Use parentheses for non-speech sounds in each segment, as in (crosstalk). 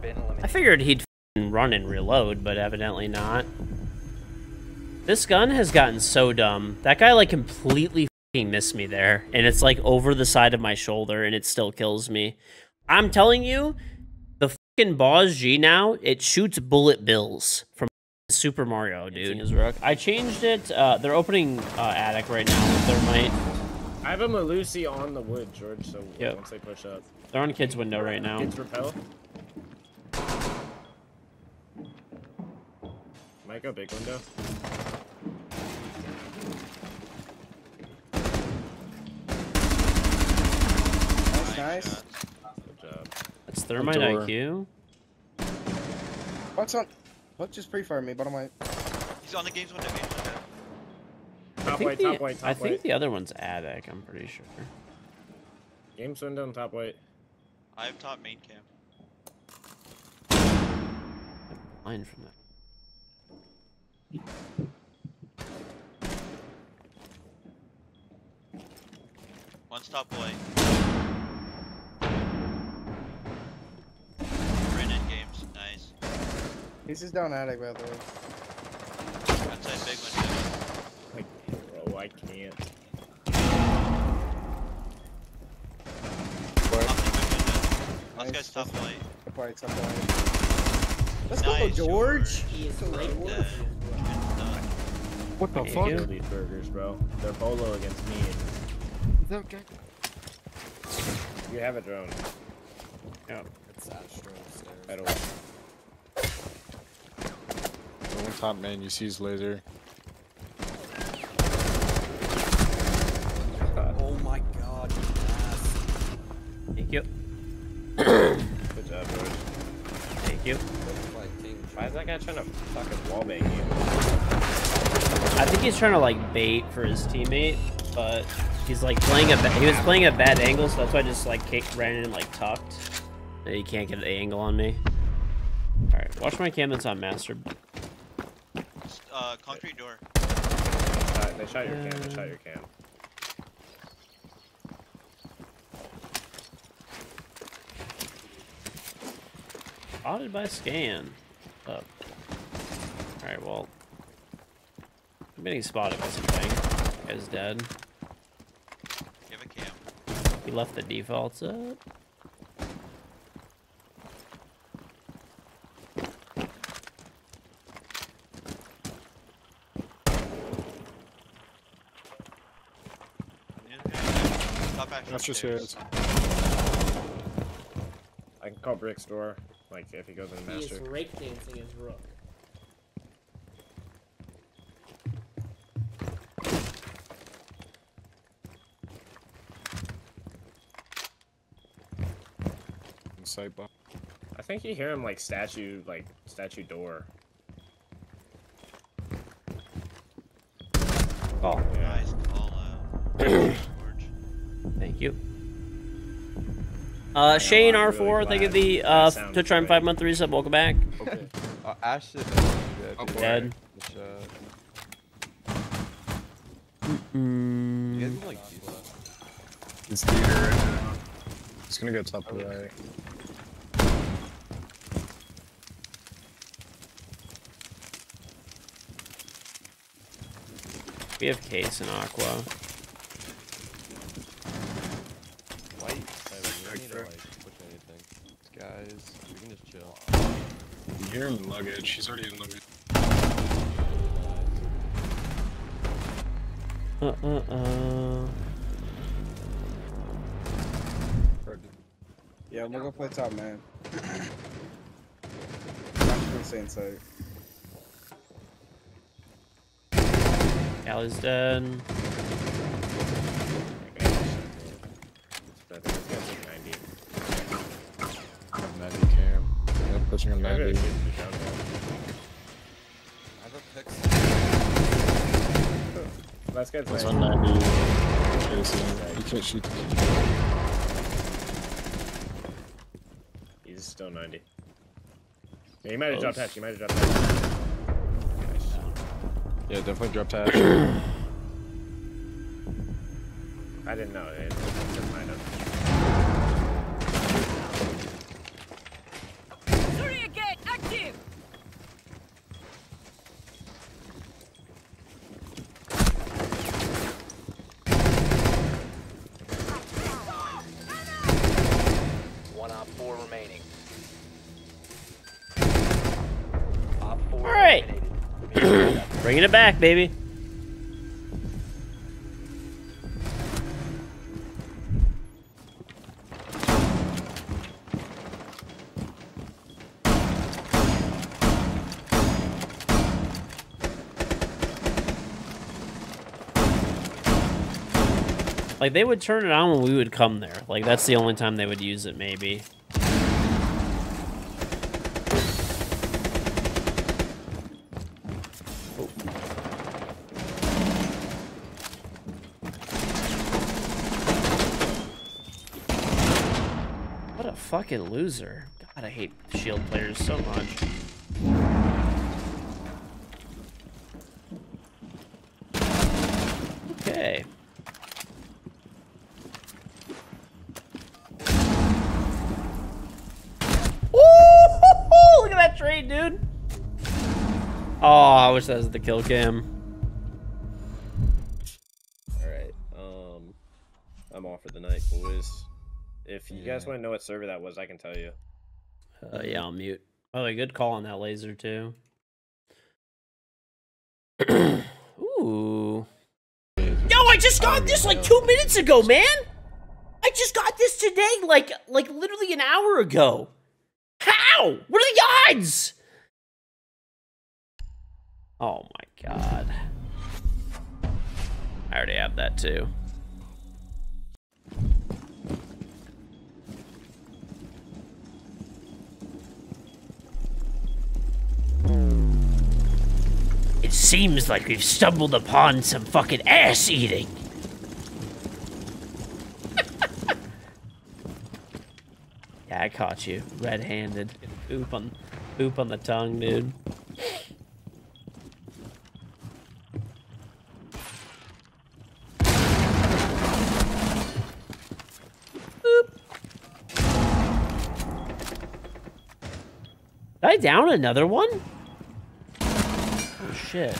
been eliminated. I figured he'd run and reload, but evidently not. This gun has gotten so dumb. That guy like completely missed me there, and it's like over the side of my shoulder, and it still kills me. I'm telling you, the fucking BOSG now it shoots bullet bills from Super Mario, dude. I changed it. Uh, they're opening uh, attic right now with thermite. I have a Melusi on the wood, George. So Yep. once they push up, They're on kid's window right now. kids repel. Might go big window. Nice, nice. Good job. That's thermite door. IQ. What's on? What just pre-fired me? Bottom right. He's on the games window, games window. Top white, the, top white, top I think white. the other one's attic. I'm pretty sure. Games window and top white. I have top main cam. Line from that. One stop away. Brennan games, nice. He's just down attic, by the way. Outside big window. Like, bro, I can't. Top big window. Last Nice, guy's top that's- white. Top right. Let's go, Nice, George. He is Right right there. there. What the Thank fuck? you. These burgers, bro. They're bolo against me. Is that okay. You have a drone. It's Astro upstairs. I don't. The one top man, you see his laser. Oh my god, you ass. Thank you. Good job, George. Thank you. Why is that guy trying to fucking wallbang you? I think he's trying to like bait for his teammate, but he's like playing a he was playing a bad angle, so that's why I just like kicked ran in and like tucked. And he can't get the angle on me. All right, watch my cam that's on master. Uh, concrete door. Uh, they shot your cam. They shot your cam. Spotted by scan. Up. All right, well, I'm getting spotted by something. Guy's dead. You have a cam. He left the defaults up. Top action That's just upstairs. I can call Brick's door. Like if he goes in the He is master. rake dancing his rook. Sight bomb. I think you hear him like statue, like statue door. Oh, Nice call out. (clears throat) George. thank you. Uh, Shane I'm R4, really thank you glad the that uh, sounds Twitch Prime great. 5 month 3 sub. Welcome back. Okay. Uh, Ash is. Dead. Good shot. Mm. You guys can, like do theater right now. He's gonna go top right. We have Case and Aqua. White. I don't need to like push anything. Guys, we can just chill. You hear him in luggage. He's already in luggage. Uh uh uh. Yeah, we'll go play top, man. I'm gonna stay inside. Alley's dead. Okay. I think this guy's like 90. I have 90 cam. Yeah, pushing on I gotta 90. shoot the down there. I have a pick. Last guy's He's like, on 90. He can't shoot he's still 90. Yeah, he might have Close. dropped hatch. He might have dropped hatch. Yeah, definitely drop tag. (coughs) I didn't know. It, it might have. Bringing it back, baby. Like they would turn it on when we would come there. Like that's the only time they would use it, maybe. What a fucking loser. God, I hate shield players so much. Okay. Ooh, (laughs) look at that trade, dude. Oh, I wish that was the kill cam. Alright, um, I'm off for the night, boys. If you guys want to know what server that was, I can tell you. Uh, yeah, I'll mute. Oh, a good call on that laser too. (clears throat) Ooh. Yo, I just got this like two minutes ago, man. I just got this today, like like literally an hour ago. How? What are the odds? Oh my god. I already have that too. It seems like we've stumbled upon some fucking ass eating. (laughs) yeah, I caught you red-handed. Poop on, poop on the tongue, dude. I down another one? Shit.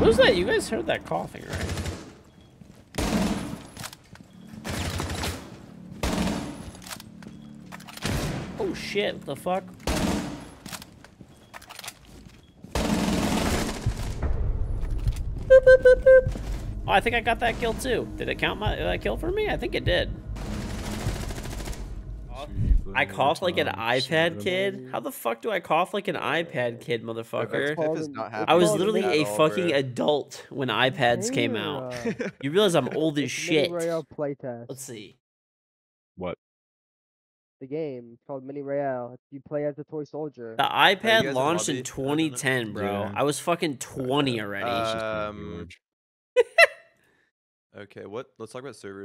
Was that? You guys heard that coughing, right? Oh shit, the fuck? Oh, I think I got that kill too. Did it count my uh, that kill for me? I think it did. I cough like an iPad kid. How the fuck do I cough like an iPad kid, motherfucker? If it's not I was literally a fucking adult when iPads came out. Uh, (laughs) you realize I'm old as shit. Mini Royale playtest. Let's see. What? The game it's called Mini Royale. You play as a toy soldier. The iPad launched in 2010, bro. Yeah. I was fucking 20 already. Um, George. Okay, what? Let's talk about servers.